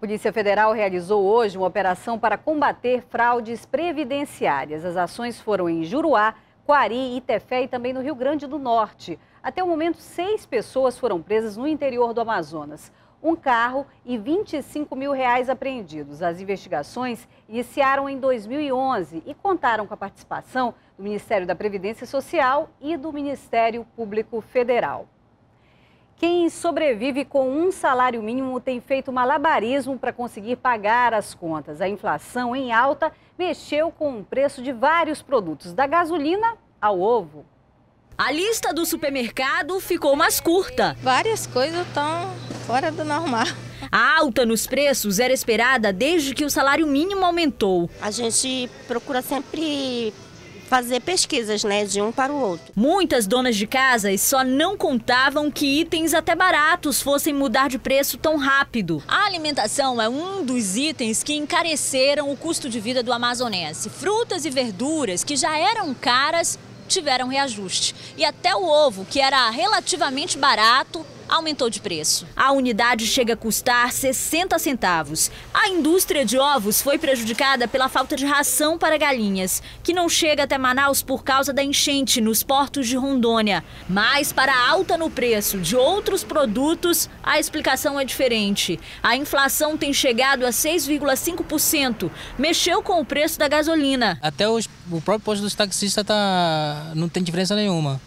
Polícia Federal realizou hoje uma operação para combater fraudes previdenciárias. As ações foram em Juruá, Quari, Itefé e também no Rio Grande do Norte. Até o momento, seis pessoas foram presas no interior do Amazonas. Um carro e 25 mil reais apreendidos. As investigações iniciaram em 2011 e contaram com a participação do Ministério da Previdência Social e do Ministério Público Federal. Quem sobrevive com um salário mínimo tem feito malabarismo para conseguir pagar as contas. A inflação em alta mexeu com o preço de vários produtos, da gasolina ao ovo. A lista do supermercado ficou mais curta. Várias coisas estão fora do normal. A alta nos preços era esperada desde que o salário mínimo aumentou. A gente procura sempre fazer pesquisas, né, de um para o outro. Muitas donas de casas só não contavam que itens até baratos fossem mudar de preço tão rápido. A alimentação é um dos itens que encareceram o custo de vida do amazonense. Frutas e verduras que já eram caras tiveram reajuste. E até o ovo, que era relativamente barato, aumentou de preço. A unidade chega a custar 60 centavos. A indústria de ovos foi prejudicada pela falta de ração para galinhas, que não chega até Manaus por causa da enchente nos portos de Rondônia. Mas para a alta no preço de outros produtos, a explicação é diferente. A inflação tem chegado a 6,5%, mexeu com o preço da gasolina. Até os, o próprio posto dos taxistas tá, não tem diferença nenhuma.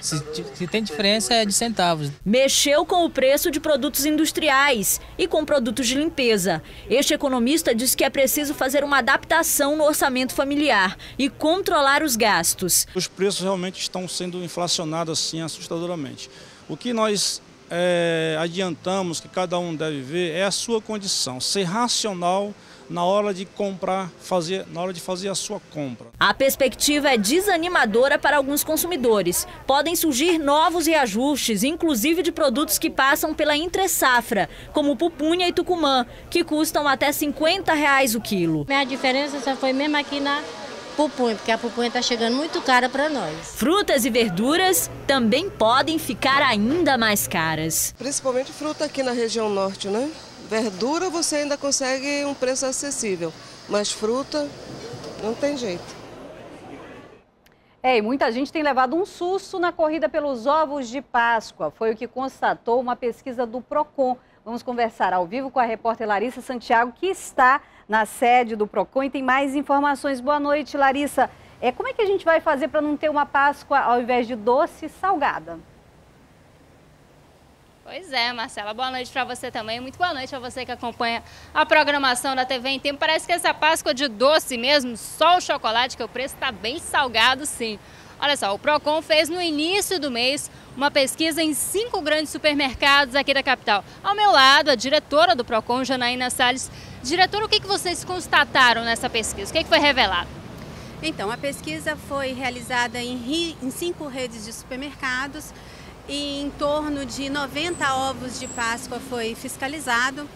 Se, se, tem diferença é de centavos. Mexeu com o preço de produtos industriais e com produtos de limpeza. Este economista diz que é preciso fazer uma adaptação no orçamento familiar e controlar os gastos. Os preços realmente estão sendo inflacionados assim assustadoramente. O que nós é, adiantamos que cada um deve ver é a sua condição, ser racional na hora de comprar, fazer, na hora de fazer a sua compra. A perspectiva é desanimadora para alguns consumidores. Podem surgir novos reajustes, inclusive de produtos que passam pela entre-safra, como pupunha e tucumã, que custam até 50 reais o quilo. A diferença só foi mesmo aqui na pupunha, porque a pupunha está chegando muito cara para nós. Frutas e verduras também podem ficar ainda mais caras. Principalmente fruta aqui na região norte, né? Verdura você ainda consegue um preço acessível, mas fruta não tem jeito. É, e muita gente tem levado um susto na corrida pelos ovos de Páscoa. Foi o que constatou uma pesquisa do PROCON. Vamos conversar ao vivo com a repórter Larissa Santiago, que está na sede do PROCON e tem mais informações. Boa noite, Larissa. É, como é que a gente vai fazer para não ter uma Páscoa ao invés de doce salgada? Pois é, Marcela. Boa noite para você também. Muito boa noite a você que acompanha a programação da TV em Tempo. Parece que essa Páscoa de doce mesmo, só o chocolate, que o preço está bem salgado, sim. Olha só, o Procon fez no início do mês uma pesquisa em cinco grandes supermercados aqui da capital. Ao meu lado, a diretora do Procon, Janaína Salles. Diretora, o que, que vocês constataram nessa pesquisa? O que, que foi revelado? Então, a pesquisa foi realizada em, em cinco redes de supermercados e em torno de 90 ovos de Páscoa foi fiscalizado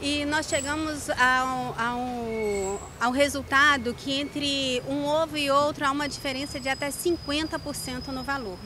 e nós chegamos ao, ao, ao, resultado que entre um ovo e outro há uma diferença de até 50% no valor.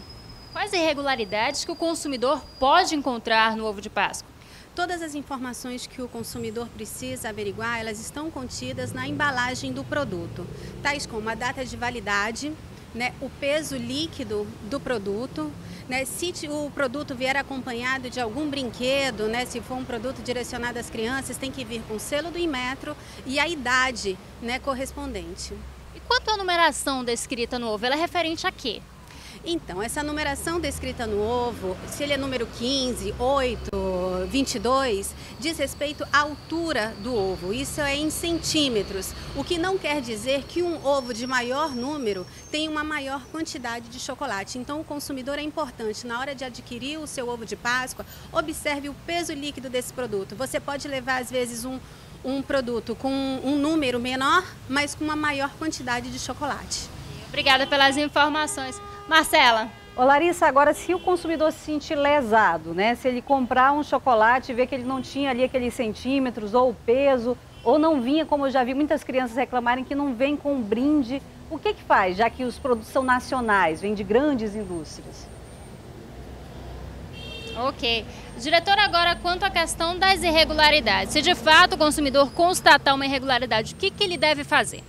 Quais irregularidades que o consumidor pode encontrar no ovo de Páscoa? Todas as informações que o consumidor precisa averiguar, elas estão contidas na embalagem do produto, tais como a data de validade, né, o peso líquido do produto, né, se o produto vier acompanhado de algum brinquedo, né, se for um produto direcionado às crianças, tem que vir com o selo do Inmetro e a idade né, correspondente. E quanto à numeração descrita no ovo, ela é referente a quê? Então, essa numeração descrita no ovo, se ele é número 15, 8, 22, diz respeito à altura do ovo. Isso é em centímetros, o que não quer dizer que um ovo de maior número tem uma maior quantidade de chocolate. Então, o consumidor é importante, na hora de adquirir o seu ovo de Páscoa, observe o peso líquido desse produto. Você pode levar, às vezes, um, um produto com um número menor, mas com uma maior quantidade de chocolate. Obrigada pelas informações. Marcela. Ô Larissa, agora se o consumidor se sentir lesado, né? Se ele comprar um chocolate e ver que ele não tinha ali aqueles centímetros ou o peso, ou não vinha, como eu já vi muitas crianças reclamarem que não vem com um brinde, o que que faz, já que os produtos são nacionais, vêm de grandes indústrias? Ok. Diretor, agora quanto à questão das irregularidades. Se de fato o consumidor constatar uma irregularidade, o que, que ele deve fazer?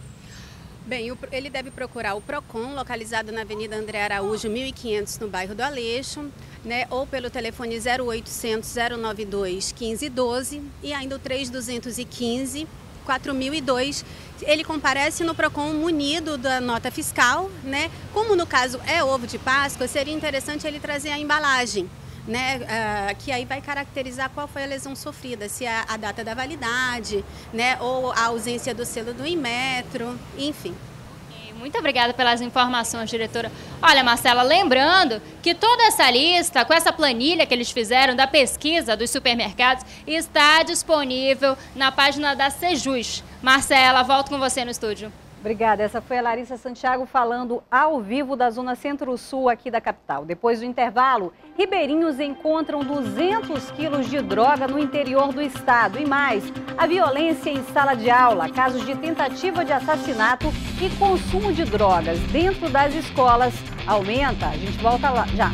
Bem, ele deve procurar o PROCON, localizado na Avenida André Araújo, 1500, no bairro do Aleixo, né, ou pelo telefone 0800 092 1512 e ainda o 3215 4002. Ele comparece no PROCON munido da nota fiscal, né? Como no caso é ovo de Páscoa, seria interessante ele trazer a embalagem, né, uh, que aí vai caracterizar qual foi a lesão sofrida, se é a data da validade, né, ou a ausência do selo do Inmetro, enfim. Muito obrigada pelas informações, diretora. Olha, Marcela, lembrando que toda essa lista, com essa planilha que eles fizeram da pesquisa dos supermercados, está disponível na página da Sejus. Marcela, volto com você no estúdio. Obrigada. Essa foi a Larissa Santiago falando ao vivo da zona centro-sul aqui da capital. Depois do intervalo, ribeirinhos encontram 200 quilos de droga no interior do estado. E mais, a violência em sala de aula, casos de tentativa de assassinato e consumo de drogas dentro das escolas aumenta. A gente volta lá já.